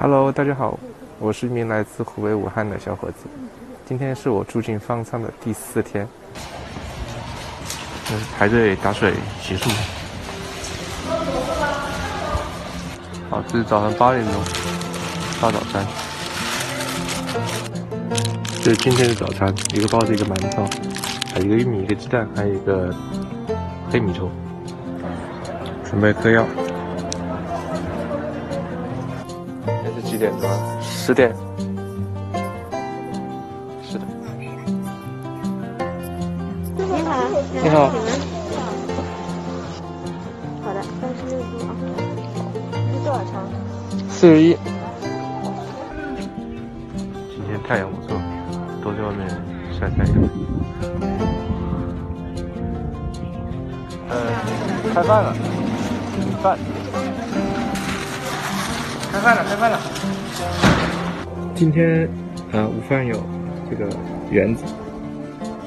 Hello，大家好，我是一名来自湖北武汉的小伙子。今天是我住进方舱的第四天。嗯，排队打水洗漱。好，这是早上八点钟发早餐。这是今天的早餐，一个包子，一个馒头，还有一个玉米，一个鸡蛋，还有一个黑米粥。准备嗑药。几点钟？十点。是的。你好。你好。好的，三十六度啊。是多少床？四十一。今天太阳不错，都在外面晒太阳。呃，开饭了，饭。开饭了，开饭了。今天，呃，午饭有这个圆子，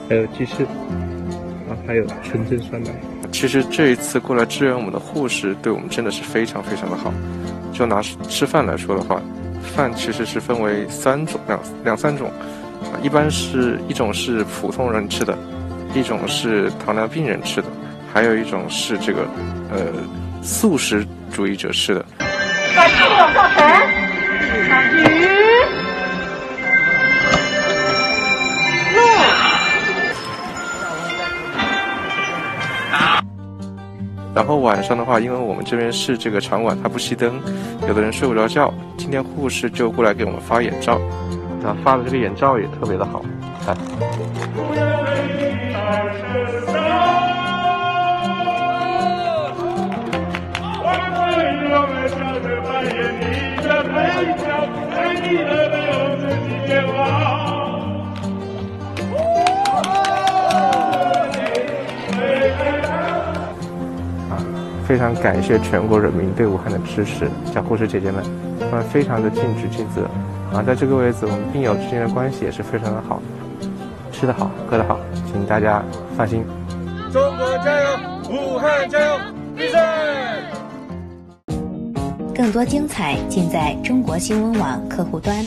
还有鸡翅，啊，还有纯正酸奶。其实这一次过来支援我们的护士，对我们真的是非常非常的好。就拿吃饭来说的话，饭其实是分为三种两两三种，啊，一般是一种是普通人吃的，一种是糖尿病人吃的，还有一种是这个呃素食主义者吃的。把气往上沉，上去，然后晚上的话，因为我们这边是这个场馆，它不熄灯，有的人睡不着觉。今天护士就过来给我们发眼罩，啊，发的这个眼罩也特别的好，看。非常感谢全国人民对武汉的支持，小护士姐姐们，她们非常的尽职尽责。啊，在这个位置，我们病友之间的关系也是非常的好，吃得好，喝得好，请大家放心。中国加油，武汉加油，必胜！更多精彩尽在中国新闻网客户端。